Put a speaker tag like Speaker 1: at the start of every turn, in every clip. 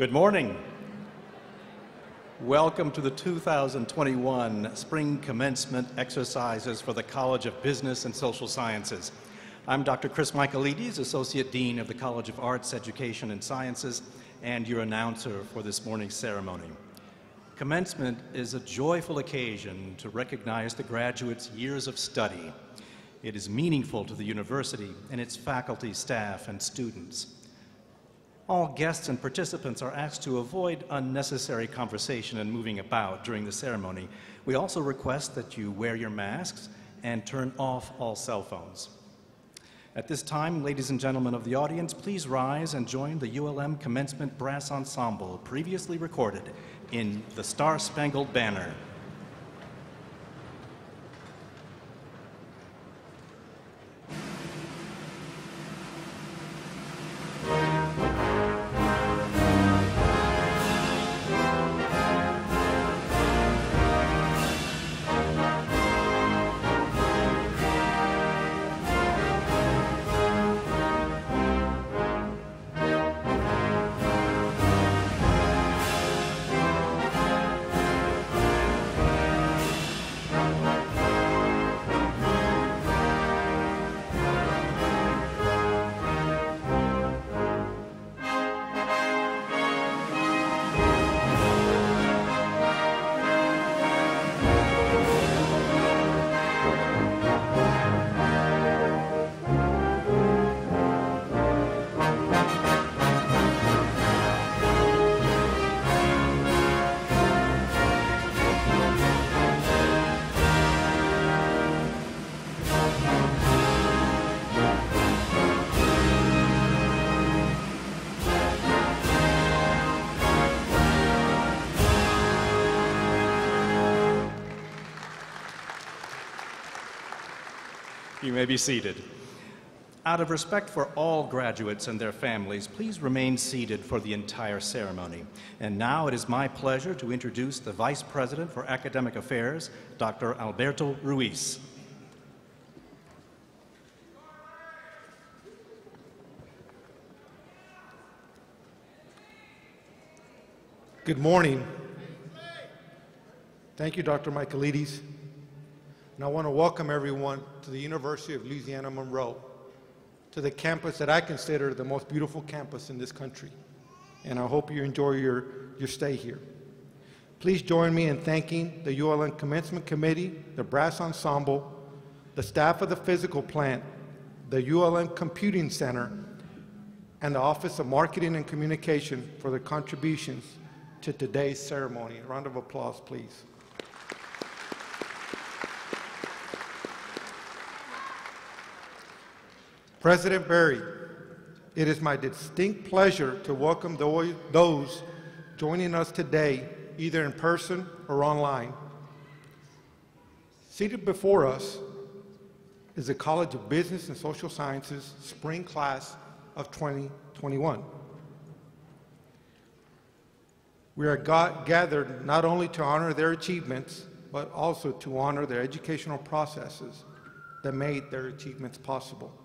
Speaker 1: Good morning. Welcome to the 2021 Spring Commencement Exercises for the College of Business and Social Sciences. I'm Dr. Chris Michaelides, Associate Dean of the College of Arts, Education, and Sciences, and your announcer for this morning's ceremony. Commencement is a joyful occasion to recognize the graduates' years of study. It is meaningful to the university and its faculty, staff, and students. All guests and participants are asked to avoid unnecessary conversation and moving about during the ceremony. We also request that you wear your masks and turn off all cell phones. At this time, ladies and gentlemen of the audience, please rise and join the ULM Commencement Brass Ensemble, previously recorded in The Star Spangled Banner. You may be seated. Out of respect for all graduates and their families, please remain seated for the entire ceremony. And now it is my pleasure to introduce the Vice President for Academic Affairs, Dr. Alberto Ruiz.
Speaker 2: Good morning. Thank you, Dr. Michaelides. And I want to welcome everyone to the University of Louisiana Monroe, to the campus that I consider the most beautiful campus in this country. And I hope you enjoy your, your stay here. Please join me in thanking the ULM Commencement Committee, the Brass Ensemble, the staff of the physical plant, the ULM Computing Center, and the Office of Marketing and Communication for their contributions to today's ceremony. A round of applause, please. President Berry, it is my distinct pleasure to welcome those joining us today, either in person or online. Seated before us is the College of Business and Social Sciences spring class of 2021. We are gathered not only to honor their achievements, but also to honor their educational processes that made their achievements possible.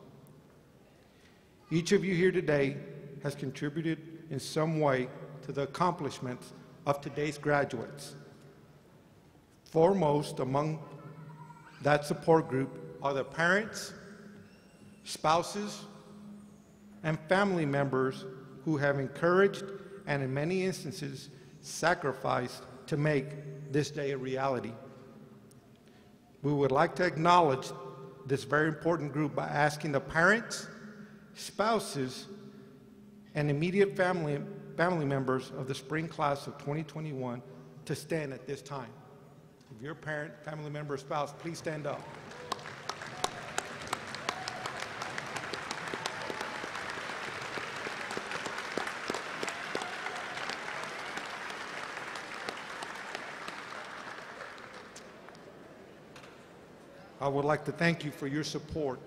Speaker 2: Each of you here today has contributed in some way to the accomplishments of today's graduates. Foremost among that support group are the parents, spouses, and family members who have encouraged and in many instances sacrificed to make this day a reality. We would like to acknowledge this very important group by asking the parents, spouses, and immediate family, family members of the spring class of 2021 to stand at this time. If you're a parent, family member, or spouse, please stand up. I would like to thank you for your support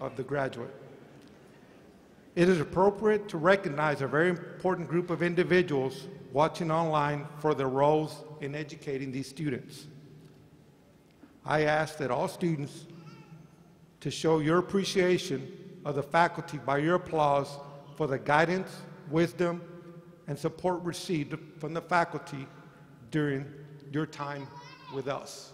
Speaker 2: of the graduate. It is appropriate to recognize a very important group of individuals watching online for their roles in educating these students. I ask that all students to show your appreciation of the faculty by your applause for the guidance, wisdom, and support received from the faculty during your time with us.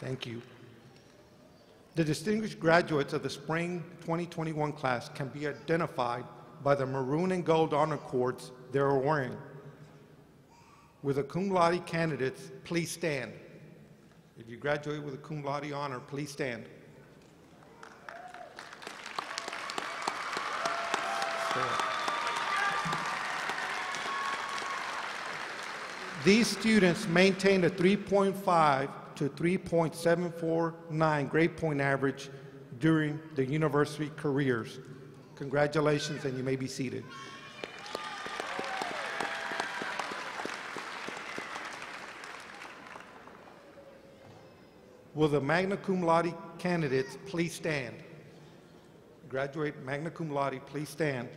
Speaker 2: Thank you. The distinguished graduates of the spring 2021 class can be identified by the maroon and gold honor cords they are wearing. With the cum laude candidates, please stand. If you graduate with a cum laude honor, please stand. These students maintained a 3.5 to 3.749 grade point average during their university careers. Congratulations, and you may be seated. Will the magna cum laude candidates please stand? Graduate magna cum laude, please stand.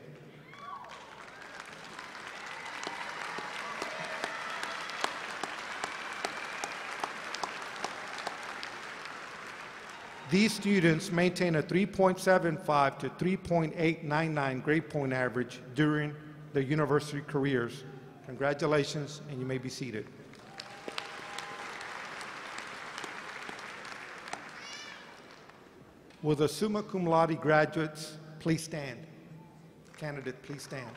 Speaker 2: These students maintain a 3.75 to 3.899 grade point average during their university careers. Congratulations, and you may be seated. Will the summa cum laude graduates please stand? Candidate, please stand.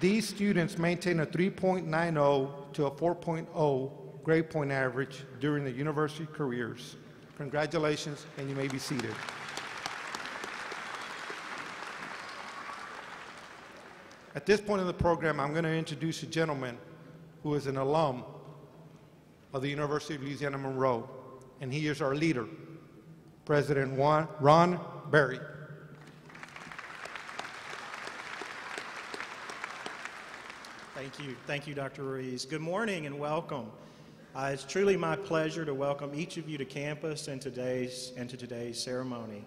Speaker 2: These students maintain a 3.90 to a 4.0 grade point average during their university careers. Congratulations, and you may be seated. At this point in the program, I'm going to introduce a gentleman who is an alum of the University of Louisiana Monroe, and he is our leader, President Ron Berry.
Speaker 3: Thank you. Thank you, Dr. Ruiz. Good morning and welcome. Uh, it's truly my pleasure to welcome each of you to campus and today's and to today's ceremony.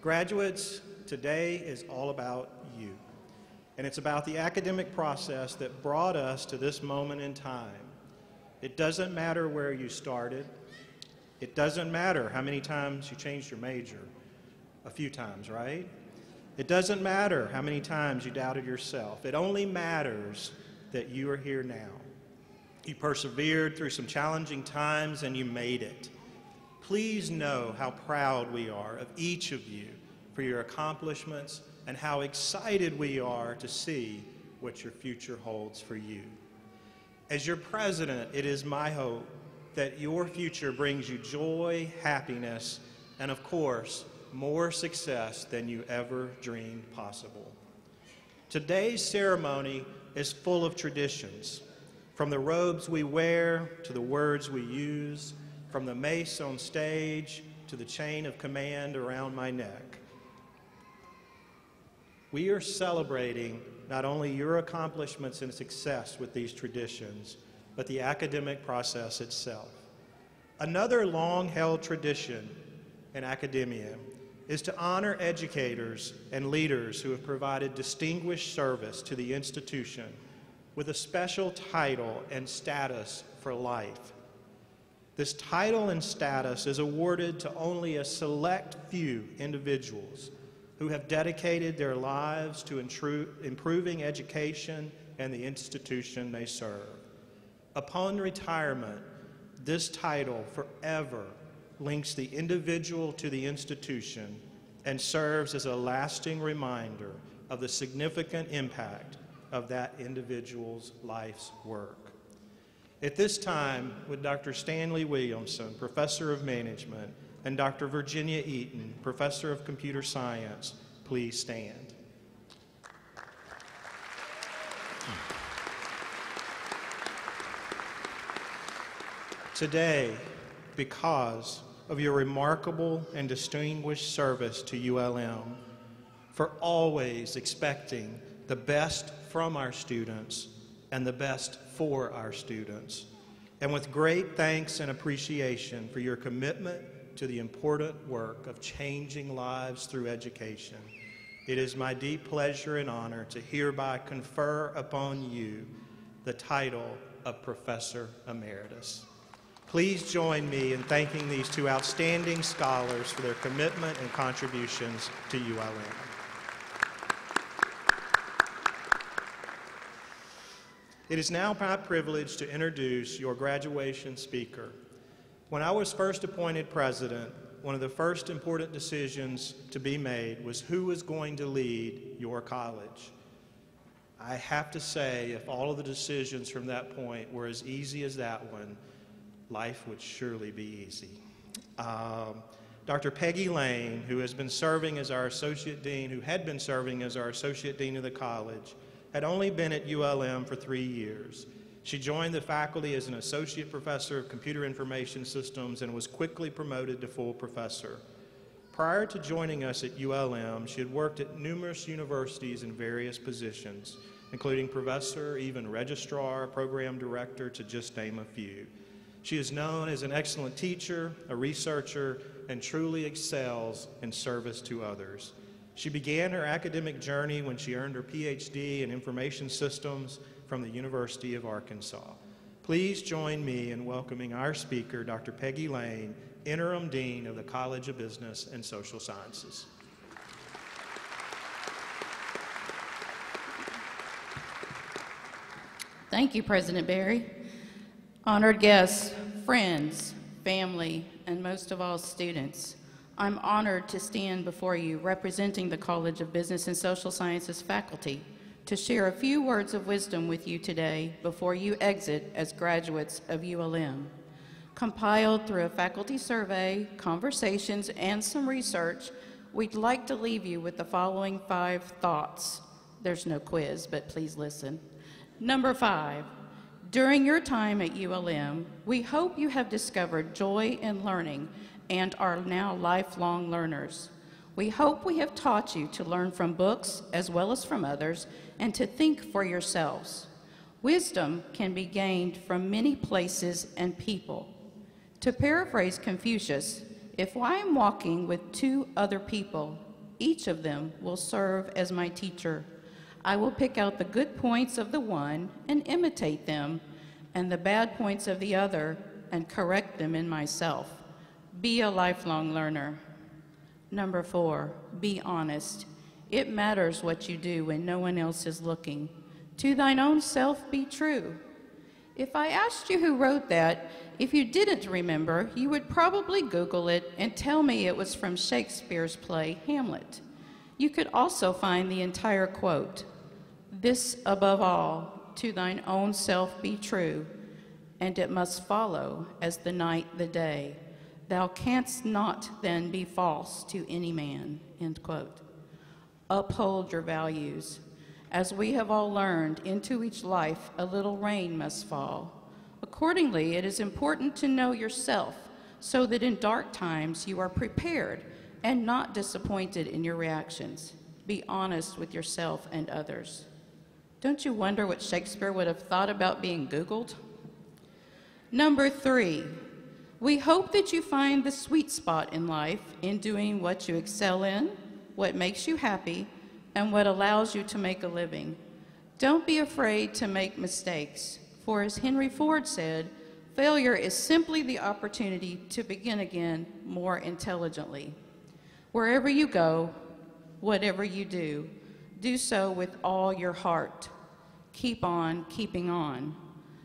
Speaker 3: Graduates, today is all about you. And it's about the academic process that brought us to this moment in time. It doesn't matter where you started. It doesn't matter how many times you changed your major. A few times, right? It doesn't matter how many times you doubted yourself. It only matters that you are here now. You persevered through some challenging times and you made it. Please know how proud we are of each of you for your accomplishments and how excited we are to see what your future holds for you. As your president, it is my hope that your future brings you joy, happiness, and of course, more success than you ever dreamed possible. Today's ceremony is full of traditions, from the robes we wear to the words we use, from the mace on stage to the chain of command around my neck. We are celebrating not only your accomplishments and success with these traditions, but the academic process itself. Another long held tradition in academia is to honor educators and leaders who have provided distinguished service to the institution with a special title and status for life. This title and status is awarded to only a select few individuals who have dedicated their lives to improving education and the institution they serve. Upon retirement, this title forever links the individual to the institution and serves as a lasting reminder of the significant impact of that individual's life's work. At this time, would Dr. Stanley Williamson, Professor of Management, and Dr. Virginia Eaton, Professor of Computer Science, please stand. Today, because of your remarkable and distinguished service to ULM, for always expecting the best from our students and the best for our students. And with great thanks and appreciation for your commitment to the important work of changing lives through education, it is my deep pleasure and honor to hereby confer upon you the title of Professor Emeritus. Please join me in thanking these two outstanding scholars for their commitment and contributions to ULM. It is now my privilege to introduce your graduation speaker. When I was first appointed president, one of the first important decisions to be made was who was going to lead your college. I have to say, if all of the decisions from that point were as easy as that one, life would surely be easy. Um, Dr. Peggy Lane, who has been serving as our Associate Dean, who had been serving as our Associate Dean of the college, had only been at ULM for three years. She joined the faculty as an Associate Professor of Computer Information Systems and was quickly promoted to full professor. Prior to joining us at ULM, she had worked at numerous universities in various positions, including professor, even registrar, program director, to just name a few. She is known as an excellent teacher, a researcher, and truly excels in service to others. She began her academic journey when she earned her PhD in Information Systems from the University of Arkansas. Please join me in welcoming our speaker, Dr. Peggy Lane, Interim Dean of the College of Business and Social Sciences.
Speaker 4: Thank you, President Berry. Honored guests, friends, family, and most of all, students, I'm honored to stand before you representing the College of Business and Social Sciences faculty to share a few words of wisdom with you today before you exit as graduates of ULM. Compiled through a faculty survey, conversations, and some research, we'd like to leave you with the following five thoughts. There's no quiz, but please listen. Number five, during your time at ULM, we hope you have discovered joy in learning and are now lifelong learners. We hope we have taught you to learn from books as well as from others and to think for yourselves. Wisdom can be gained from many places and people. To paraphrase Confucius, if I am walking with two other people, each of them will serve as my teacher I will pick out the good points of the one and imitate them, and the bad points of the other and correct them in myself. Be a lifelong learner. Number four, be honest. It matters what you do when no one else is looking. To thine own self be true. If I asked you who wrote that, if you didn't remember, you would probably Google it and tell me it was from Shakespeare's play Hamlet. You could also find the entire quote. This above all, to thine own self be true, and it must follow as the night the day. Thou canst not then be false to any man. End quote. Uphold your values. As we have all learned, into each life a little rain must fall. Accordingly, it is important to know yourself so that in dark times you are prepared and not disappointed in your reactions. Be honest with yourself and others. Don't you wonder what Shakespeare would have thought about being Googled? Number three, we hope that you find the sweet spot in life in doing what you excel in, what makes you happy, and what allows you to make a living. Don't be afraid to make mistakes, for as Henry Ford said, failure is simply the opportunity to begin again more intelligently. Wherever you go, whatever you do, do so with all your heart. Keep on keeping on.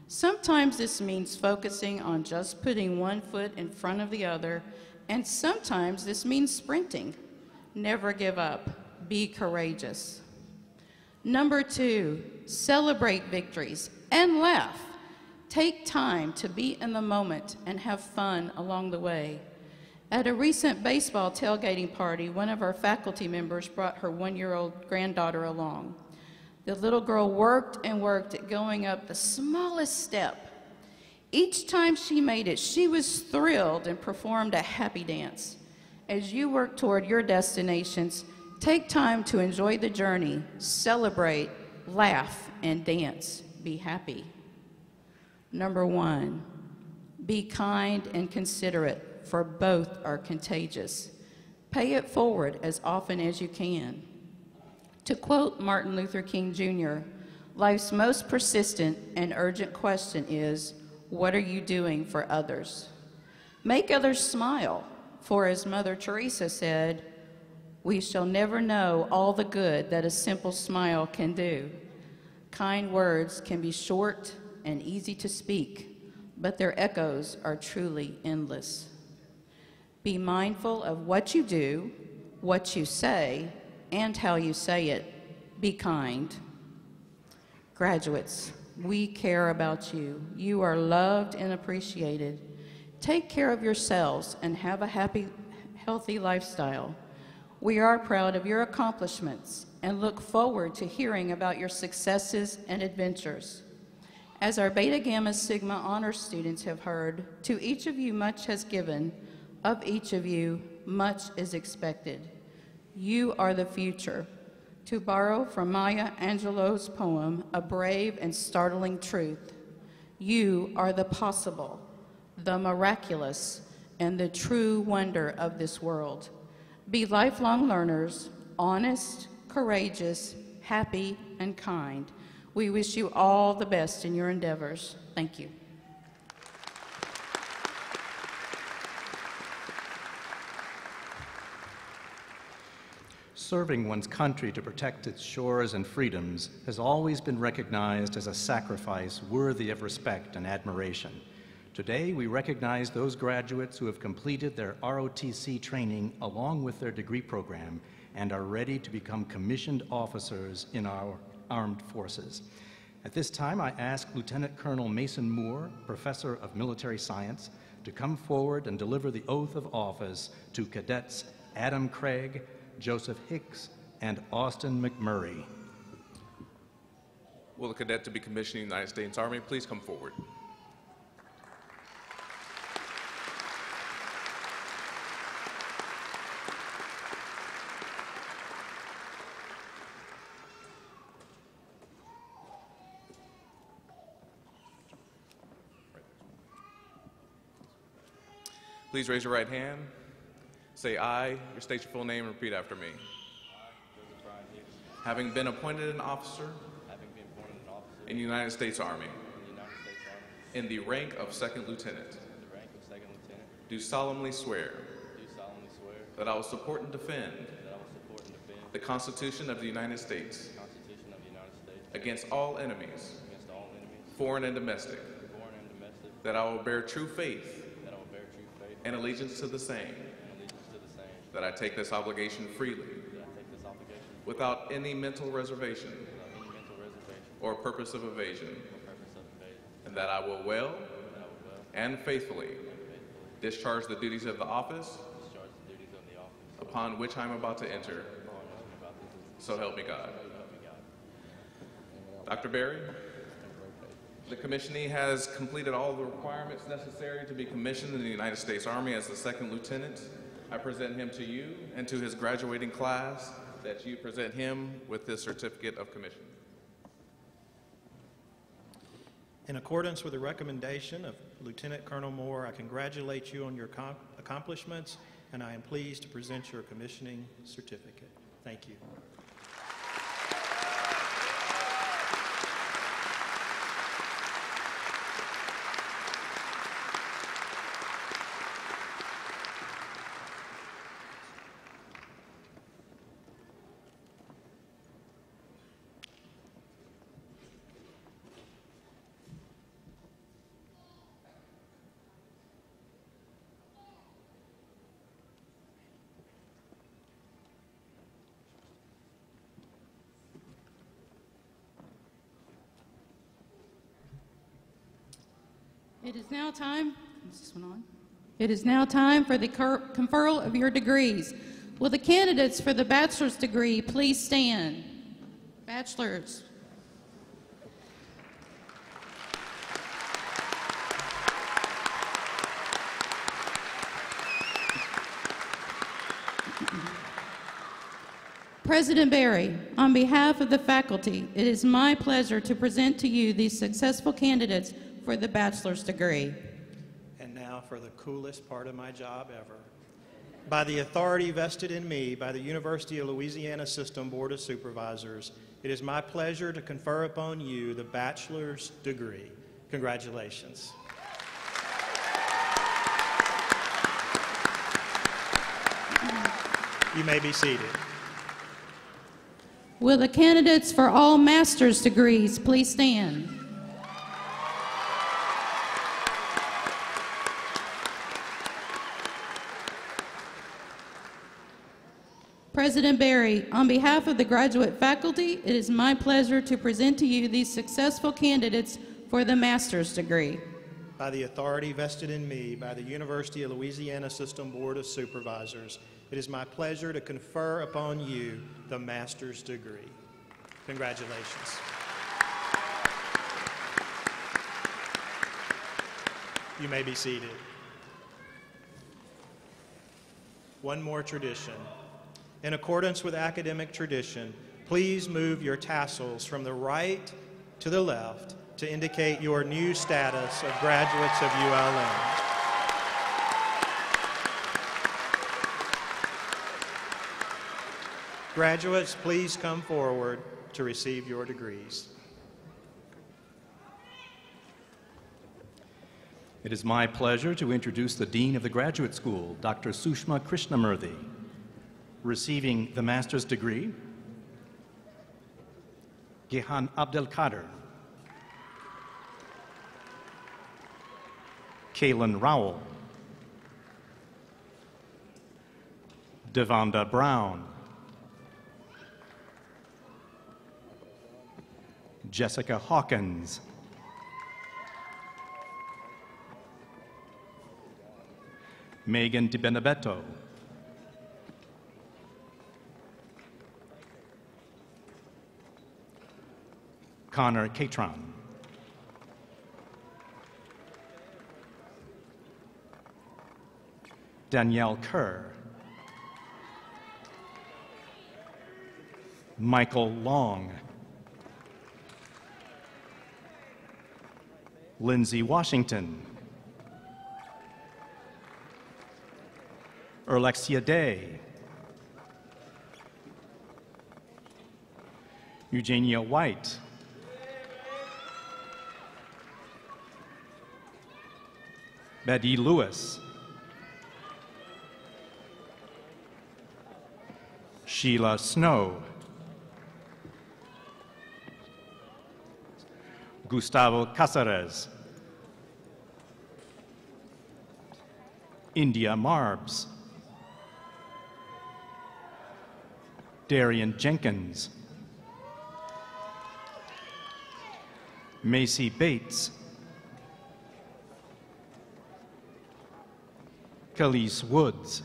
Speaker 4: Sometimes this means focusing on just putting one foot in front of the other, and sometimes this means sprinting. Never give up. Be courageous. Number two, celebrate victories and laugh. Take time to be in the moment and have fun along the way. At a recent baseball tailgating party, one of our faculty members brought her one year old granddaughter along. The little girl worked and worked at going up the smallest step. Each time she made it, she was thrilled and performed a happy dance. As you work toward your destinations, take time to enjoy the journey, celebrate, laugh, and dance. Be happy. Number one, be kind and considerate for both are contagious. Pay it forward as often as you can. To quote Martin Luther King Jr., Life's most persistent and urgent question is, what are you doing for others? Make others smile, for as Mother Teresa said, we shall never know all the good that a simple smile can do. Kind words can be short and easy to speak, but their echoes are truly endless. Be mindful of what you do, what you say, and how you say it. Be kind. Graduates, we care about you. You are loved and appreciated. Take care of yourselves and have a happy, healthy lifestyle. We are proud of your accomplishments and look forward to hearing about your successes and adventures. As our Beta Gamma Sigma honor students have heard, to each of you much has given, of each of you much is expected. You are the future. To borrow from Maya Angelou's poem, A Brave and Startling Truth, you are the possible, the miraculous, and the true wonder of this world. Be lifelong learners, honest, courageous, happy, and kind. We wish you all the best in your endeavors. Thank you.
Speaker 1: Serving one's country to protect its shores and freedoms has always been recognized as a sacrifice worthy of respect and admiration. Today, we recognize those graduates who have completed their ROTC training along with their degree program and are ready to become commissioned officers in our armed forces. At this time, I ask Lieutenant Colonel Mason Moore, Professor of Military Science, to come forward and deliver the oath of office to cadets Adam Craig, Joseph Hicks, and Austin McMurray.
Speaker 5: Will the cadet to be commissioned in the United States Army please come forward? Please raise your right hand. Say aye. Your state your full name and repeat after me. Having been appointed an officer
Speaker 6: Having been appointed an officer
Speaker 5: in the United States Army
Speaker 6: in the United States Army
Speaker 5: in the rank of second lieutenant,
Speaker 6: the rank of second lieutenant,
Speaker 5: do solemnly swear
Speaker 6: do solemnly swear
Speaker 5: that I will support and defend
Speaker 6: that I will support and defend
Speaker 5: the Constitution of the United States
Speaker 6: the Constitution of the United States
Speaker 5: against all enemies,
Speaker 6: against all enemies,
Speaker 5: foreign and domestic,
Speaker 6: foreign and domestic,
Speaker 5: that I will bear true faith
Speaker 6: that I will bear true faith
Speaker 5: and allegiance to the same,
Speaker 6: and allegiance to the same,
Speaker 5: that I take this obligation freely
Speaker 6: that I take this obligation
Speaker 5: without any mental reservation
Speaker 6: without any mental reservation
Speaker 5: or purpose of evasion,
Speaker 6: or purpose of evasion,
Speaker 5: and that I will well
Speaker 6: that I will well
Speaker 5: and faithfully
Speaker 6: and faithfully
Speaker 5: discharge the duties of the office
Speaker 6: discharge the duties of the office
Speaker 5: upon which I am about to enter.
Speaker 6: upon which I'm about to do.
Speaker 5: So help me God.
Speaker 6: So help me God.
Speaker 5: Dr. Berry, the commissionee has completed all the requirements necessary to be commissioned in the United States Army as the second lieutenant. I present him to you and to his graduating class that you present him with this certificate of commission.
Speaker 3: In accordance with the recommendation of Lieutenant Colonel Moore, I congratulate you on your accomplishments, and I am pleased to present your commissioning certificate. Thank you.
Speaker 4: It is now time. Is this one on? It is now time for the conferral of your degrees. Will the candidates for the bachelor's degree please stand? Bachelors. President Berry, on behalf of the faculty, it is my pleasure to present to you these successful candidates for the bachelor's degree.
Speaker 3: And now for the coolest part of my job ever. By the authority vested in me by the University of Louisiana System Board of Supervisors, it is my pleasure to confer upon you the bachelor's degree. Congratulations. You may be seated.
Speaker 4: Will the candidates for all master's degrees please stand? President Berry, on behalf of the graduate faculty, it is my pleasure to present to you these successful candidates for the master's degree.
Speaker 3: By the authority vested in me by the University of Louisiana System Board of Supervisors, it is my pleasure to confer upon you the master's degree. Congratulations. You may be seated. One more tradition. In accordance with academic tradition, please move your tassels from the right to the left to indicate your new status of graduates of ULM. Graduates, please come forward to receive your degrees.
Speaker 1: It is my pleasure to introduce the Dean of the Graduate School, Dr. Sushma Krishnamurthy. Receiving the master's degree, Gihan Abdelkader. Kaylin Rowell. Devonda Brown. Jessica Hawkins. Megan Di Connor Catron. Danielle Kerr. Michael Long. Lindsay Washington. Erlexia Day. Eugenia White. Betty Lewis. Sheila Snow. Gustavo Casares. India Marbs. Darian Jenkins. Macy Bates. Khalees Woods.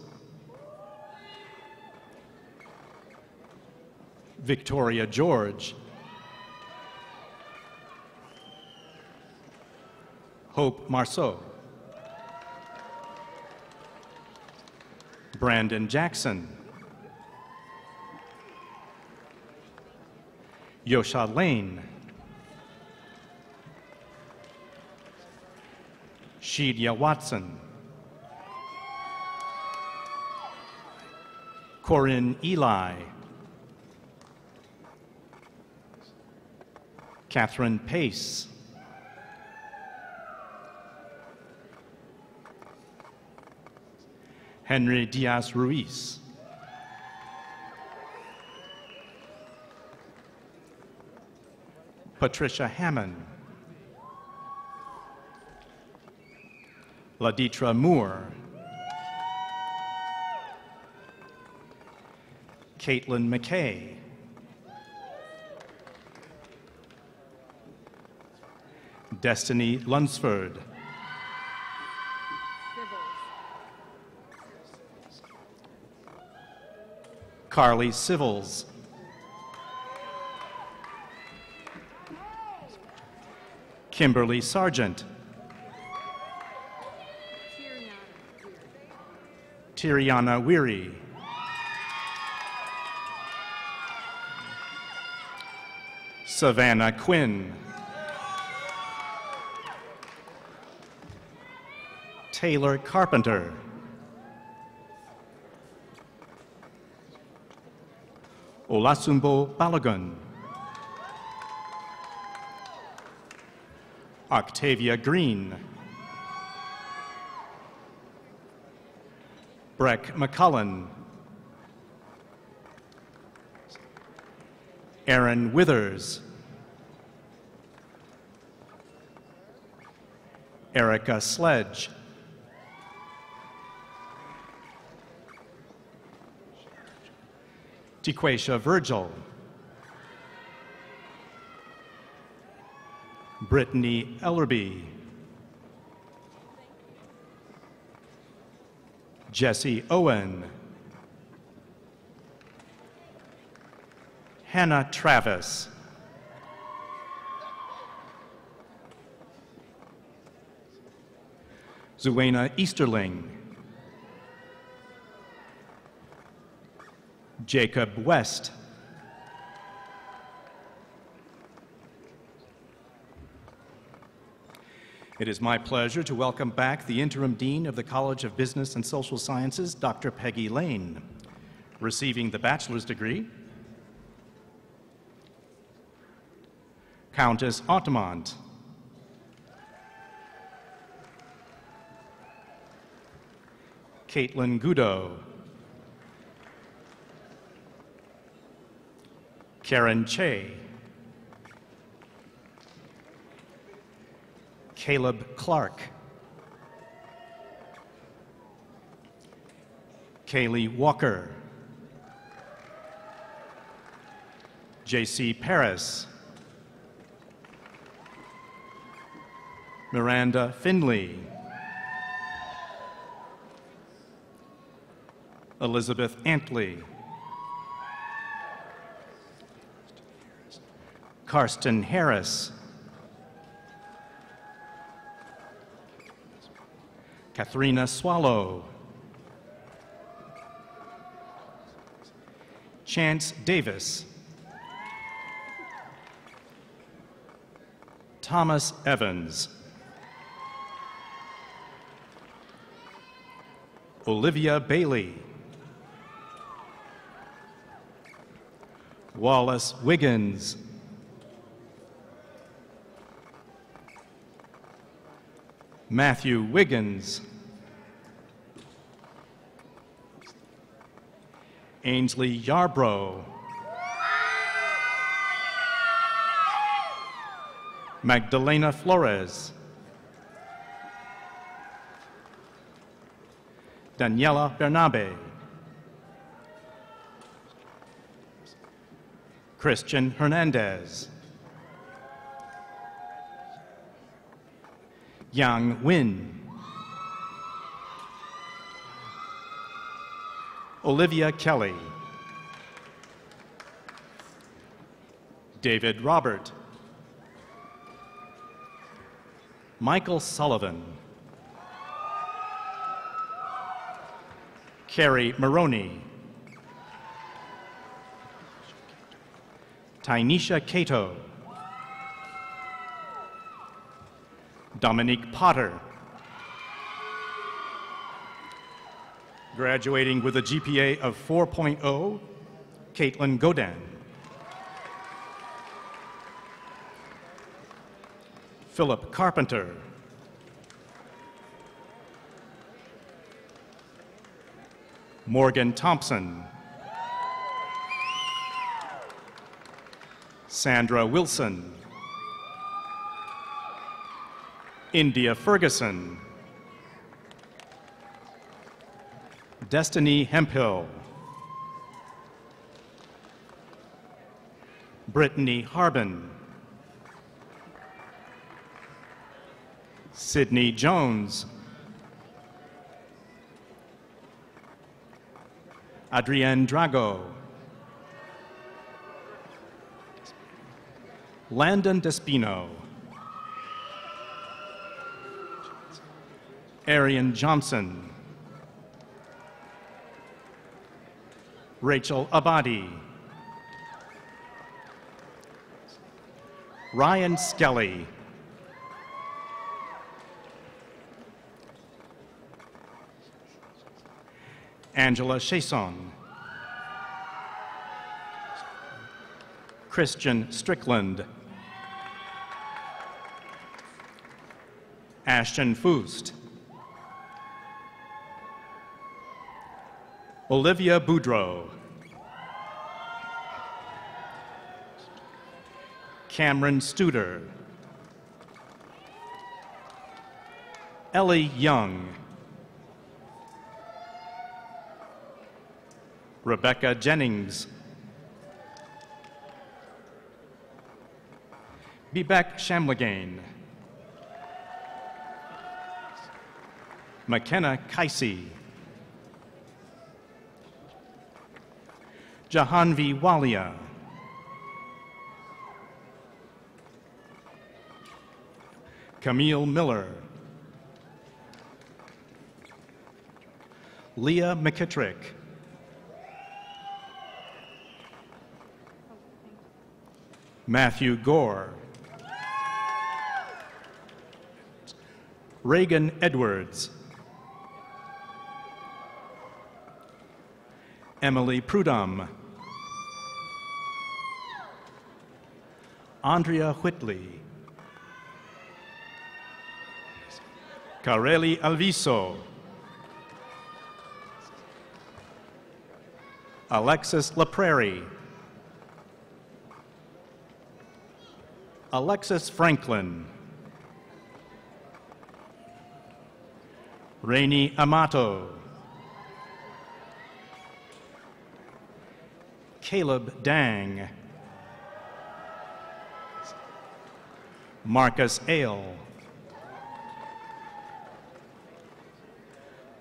Speaker 1: Victoria George. Hope Marceau. Brandon Jackson. Yosha Lane. Sheedia Watson. Corinne Eli. Catherine Pace. Henry Diaz Ruiz. Patricia Hammond. Laditra Moore. Caitlin McKay. Destiny Lunsford. Carly Civils. Kimberly Sargent. Tiriana Weary. Savannah Quinn. Taylor Carpenter. Olasunbo Balogun. Octavia Green. Breck McCullen. Aaron Withers. Erica Sledge. Dequacia Virgil. Brittany Ellerby. Jesse Owen. Hannah Travis. Zuena Easterling. Jacob West. It is my pleasure to welcome back the Interim Dean of the College of Business and Social Sciences, Dr. Peggy Lane. Receiving the bachelor's degree, Countess Ottomont. Caitlin Gudo. Karen Che. Caleb Clark. Kaylee Walker. J.C. Paris. Miranda Finley. Elizabeth Antley. Karsten Harris. Katharina Swallow. Chance Davis. Thomas Evans. Olivia Bailey. Wallace Wiggins. Matthew Wiggins. Ainsley Yarbrough. Magdalena Flores. Daniela Bernabe. Christian Hernandez. Yang Win. Olivia Kelly. David Robert. Michael Sullivan. Carrie Maroney. Tynesha Cato. Dominique Potter. Graduating with a GPA of 4.0, Caitlin Godin. Philip Carpenter. Morgan Thompson. Sandra Wilson. India Ferguson. Destiny Hemphill. Brittany Harbin. Sydney Jones. Adrienne Drago. Landon Despino. Arian Johnson. Rachel Abadi. Ryan Skelly. Angela Chason. Christian Strickland. Ashton Foost. Olivia Boudreau. Cameron Studer. Ellie Young. Rebecca Jennings. Bebek Shamlagain. McKenna Kaisi. Jahanvi Walia. Camille Miller. Leah McKittrick. Matthew Gore. Reagan Edwards. Emily Prudhomme. Andrea Whitley. Carelli Alviso. Alexis LaPrairie. Alexis Franklin. Rainey Amato. Caleb Dang. Marcus Ale.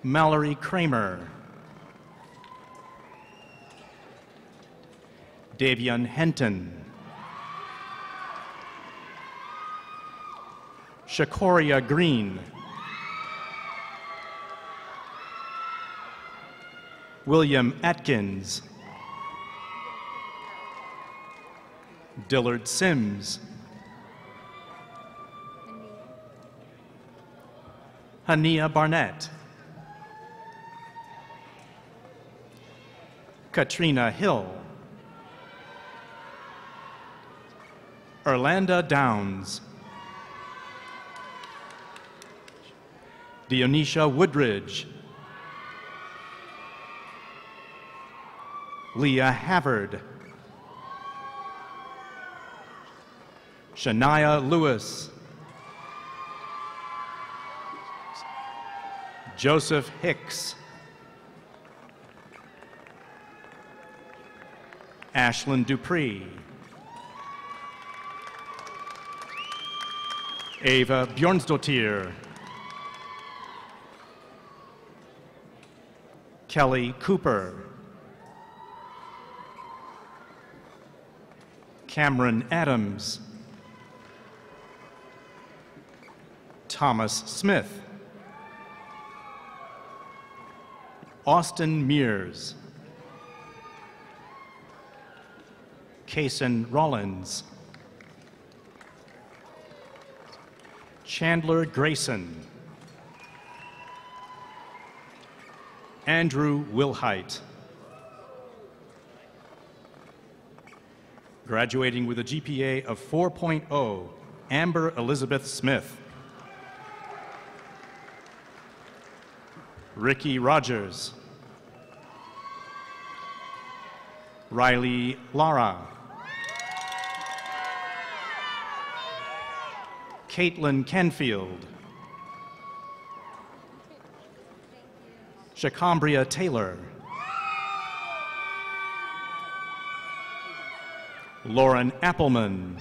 Speaker 1: Mallory Kramer. Davian Henton. Shakoria Green. William Atkins. Dillard Sims. Hania Barnett. Katrina Hill. Orlando Downs. Dionisia Woodridge. Leah Havard. Shania Lewis. Joseph Hicks. Ashlyn Dupree. Ava Bjornsdottir. Kelly Cooper. Cameron Adams. Thomas Smith. Austin Mears. Kason Rollins. Chandler Grayson. Andrew Wilhite. Graduating with a GPA of 4.0, Amber Elizabeth Smith. Ricky Rogers. Riley Lara. Caitlin Kenfield. Shakambria Taylor. Lauren Appleman.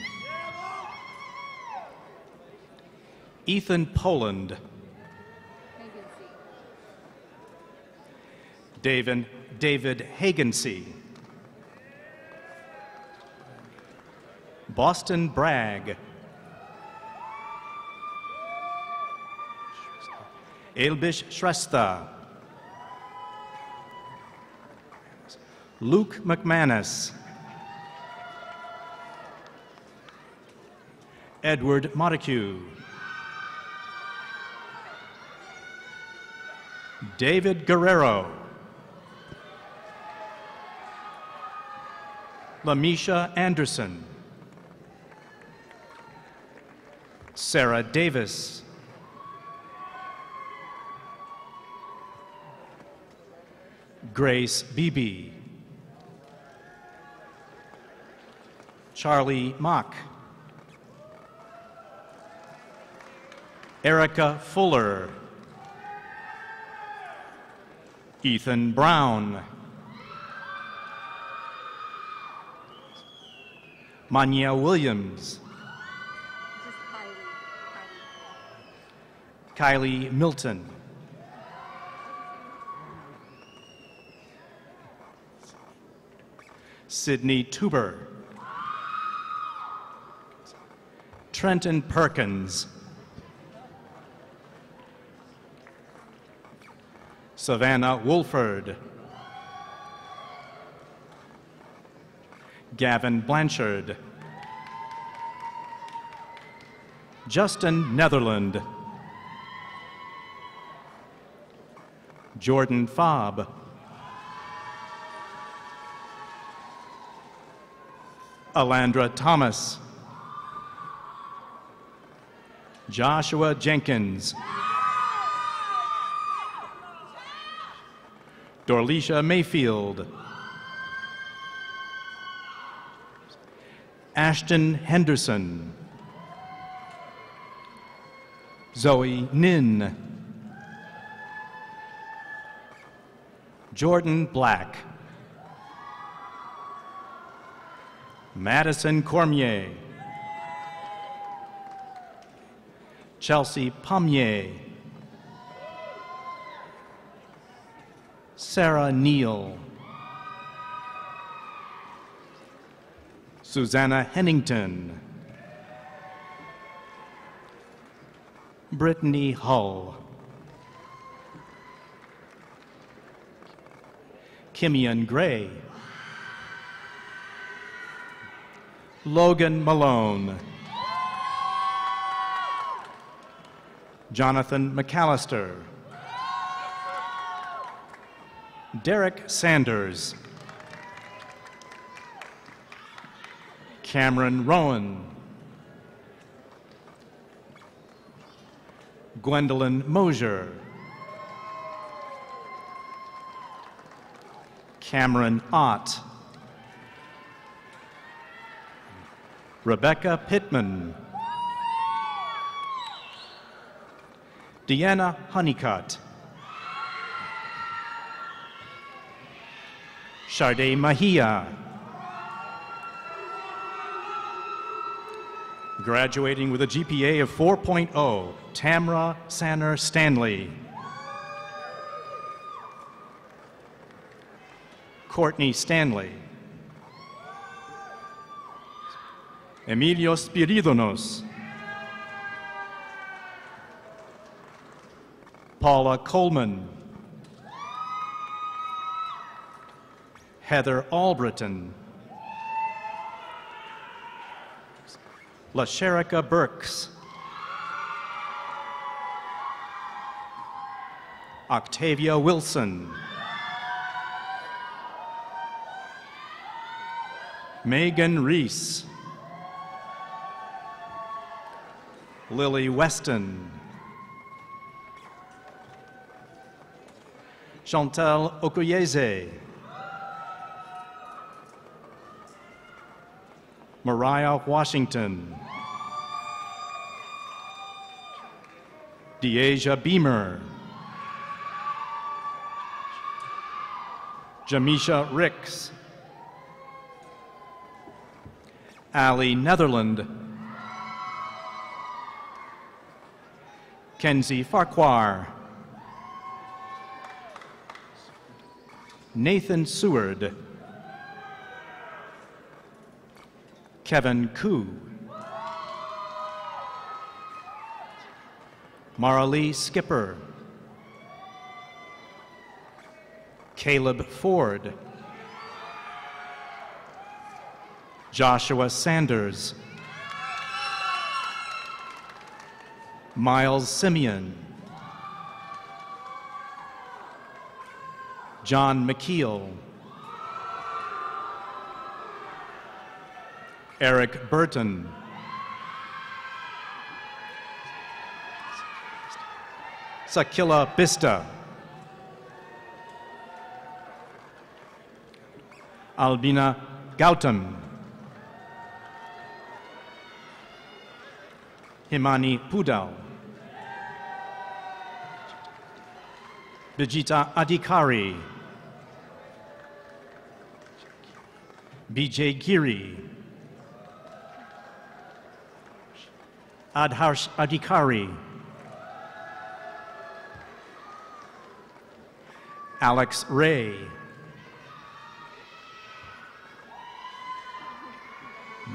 Speaker 1: Ethan Poland. David, David Hagensey. Boston Bragg. Elbish Shrestha. Luke McManus. Edward Montague. David Guerrero. Lamisha Anderson. Sarah Davis. Grace Beebe. Charlie Mock. Erica Fuller. Ethan Brown. Manya Williams. Kylie Milton. Sydney Tuber. Trenton Perkins. Savannah Wolford. Gavin Blanchard. Justin Netherland. Jordan Fobb. Alandra Thomas. Joshua Jenkins. Dorlisha Mayfield. Ashton Henderson. Zoe Nin. Jordan Black. Madison Cormier. Chelsea Pommier. Sarah Neal. Susanna Hennington. Brittany Hull. Kimian Gray. Logan Malone. Jonathan McAllister. Derek Sanders. Cameron Rowan. Gwendolyn Mosier. Cameron Ott. Rebecca Pittman. Deanna Honeycutt. Sade Mahia. Graduating with a GPA of 4.0, Tamra Sanner Stanley. Courtney Stanley. Emilio Spiridonos. Paula Coleman. Heather Albritton. LaSherica Burks. Octavia Wilson. Megan Reese. Lily Weston. Chantal Okoyeze. Mariah Washington. Deasia Beamer. Jamisha Ricks. Ali Netherland. Kenzie Farquhar. Nathan Seward. Kevin Koo. Maralee Skipper. Caleb Ford. Joshua Sanders. Miles Simeon. John McKeel. Eric Burton. Sakila Bista. Albina Gautam. Himani Pudal. Bijita Adhikari. BJ Giri. Adharsh Adhikari. Alex Ray.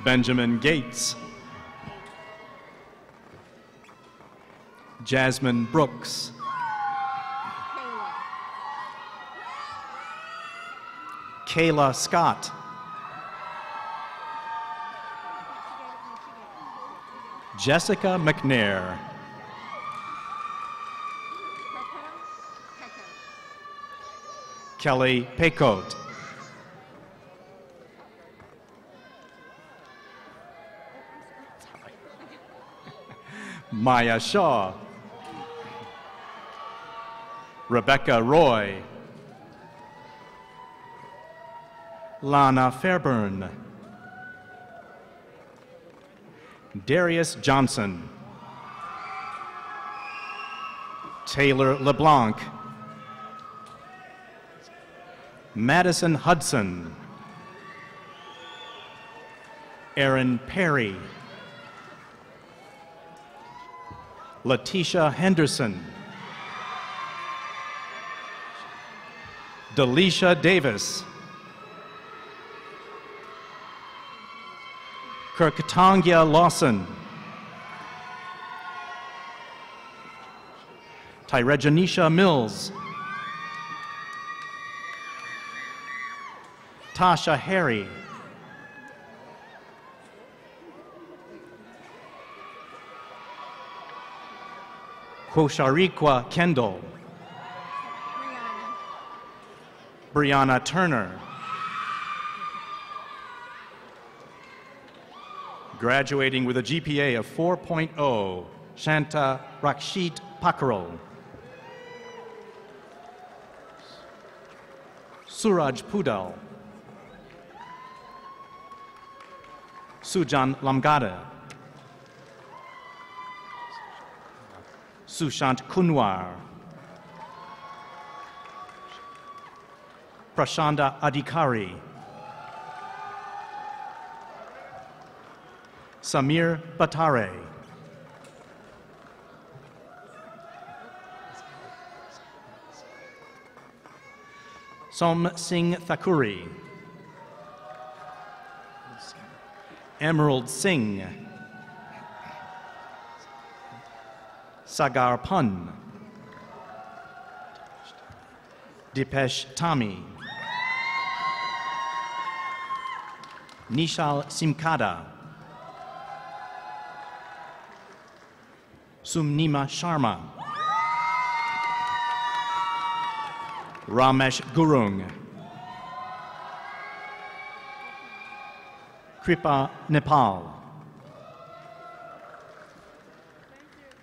Speaker 1: Benjamin Gates. Jasmine Brooks. Kayla Scott. Jessica McNair. Kelly Paycote. Maya Shaw. Rebecca Roy. Lana Fairburn. Darius Johnson. Taylor LeBlanc. Madison Hudson. Aaron Perry. Letitia Henderson. Delisha Davis. Kirkatongia Lawson. Tyrejanisha Mills. Tasha Harry. Kwosharikwa Kendall. Brianna Turner. Graduating with a GPA of 4.0, Shanta Rakshit Pakaral. Suraj Pudal. Sujan Lamgada. Sushant Kunwar. Prashanda Adhikari. Samir Batare. Som Singh Thakuri. Emerald Singh. Sagar Pun. Dipesh Tami. Nishal Simkada. Sumnima Sharma. Ramesh Gurung. Kripa Nepal.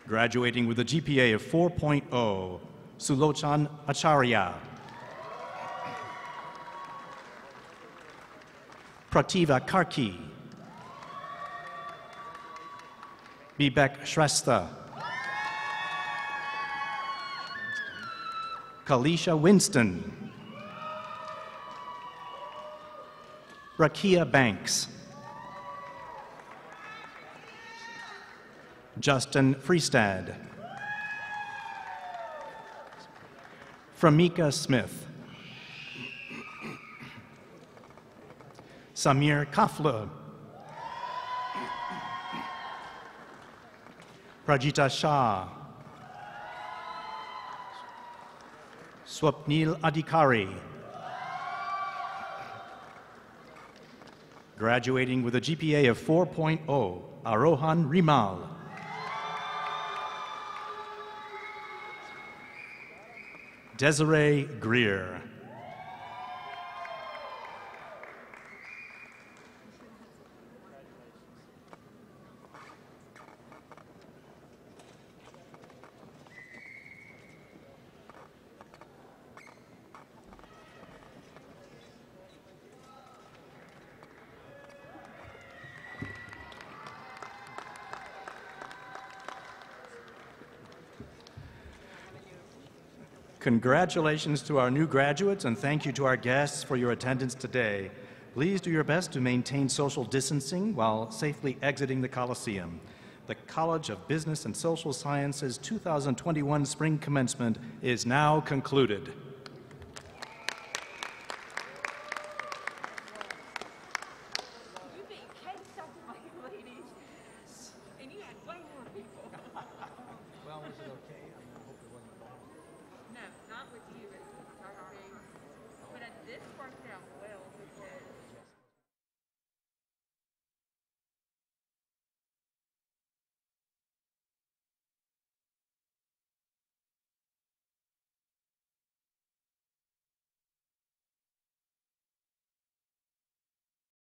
Speaker 1: Graduating with a GPA of 4.0, Sulochan Acharya. Prativa Karki. Bibek Shrestha. Kalisha Winston. Rakia Banks. Justin Freestad. Framika Smith. Samir Kafla. Prajita Shah. Swapnil Adhikari. Graduating with a GPA of 4.0, Arohan Rimal. Desiree Greer. Congratulations to our new graduates and thank you to our guests for your attendance today. Please do your best to maintain social distancing while safely exiting the Coliseum. The College of Business and Social Sciences 2021 spring commencement is now concluded.